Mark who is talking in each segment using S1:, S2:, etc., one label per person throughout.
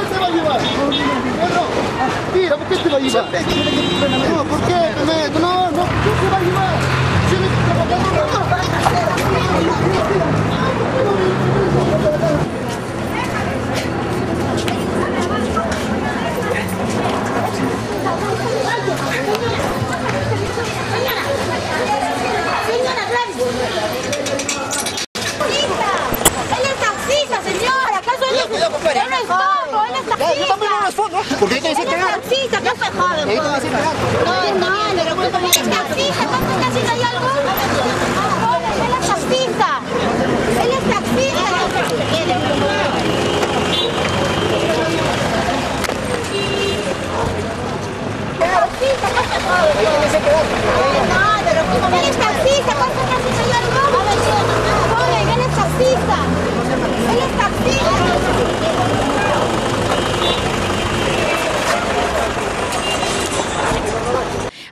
S1: qué te va a llevar? Pedro, mira, ¿por qué te va a llevar? No, ¿por qué? No, no, ¿por qué te va a llevar? Tienes que.
S2: Taxista. Él es taxista, señora. ¿Acaso él es, él no es tonto? Él es taxista.
S1: Yo también no respondo. ¿Por qué hay que
S2: taxista, ¿qué se
S1: te decir pegar.
S2: No, no, pero ¿cómo él es taxista? Joven, él es taxista. Él es taxista. No,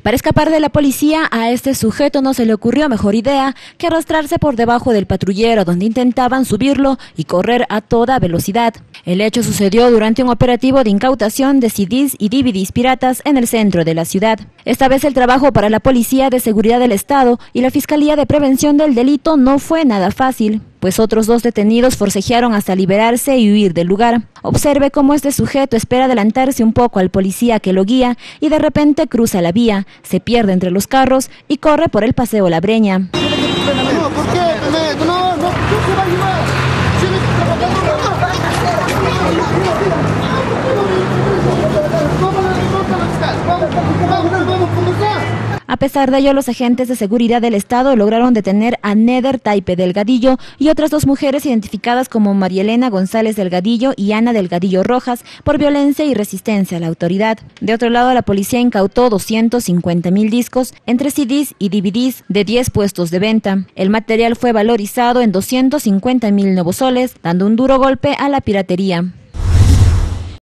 S3: Para escapar de la policía, a este sujeto no se le ocurrió mejor idea que arrastrarse por debajo del patrullero donde intentaban subirlo y correr a toda velocidad. El hecho sucedió durante un operativo de incautación de CDs y DVDs piratas en el centro de la ciudad. Esta vez el trabajo para la Policía de Seguridad del Estado y la Fiscalía de Prevención del Delito no fue nada fácil, pues otros dos detenidos forcejearon hasta liberarse y huir del lugar. Observe cómo este sujeto espera adelantarse un poco al policía que lo guía y de repente cruza la vía, se pierde entre los carros y corre por el paseo La A pesar de ello, los agentes de seguridad del Estado lograron detener a Neder Taipe Delgadillo y otras dos mujeres identificadas como María Elena González Delgadillo y Ana Delgadillo Rojas por violencia y resistencia a la autoridad. De otro lado, la policía incautó 250 mil discos entre CDs y DVDs de 10 puestos de venta. El material fue valorizado en 250 mil nuevos soles, dando un duro golpe a la piratería.